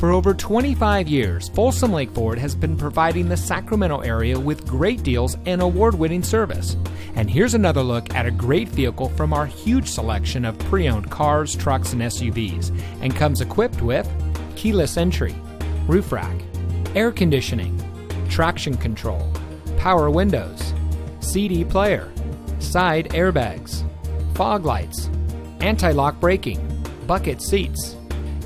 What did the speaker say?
For over 25 years, Folsom Lake Ford has been providing the Sacramento area with great deals and award winning service. And here's another look at a great vehicle from our huge selection of pre owned cars, trucks, and SUVs, and comes equipped with keyless entry, roof rack, air conditioning, traction control, power windows, CD player, side airbags, fog lights, anti lock braking, bucket seats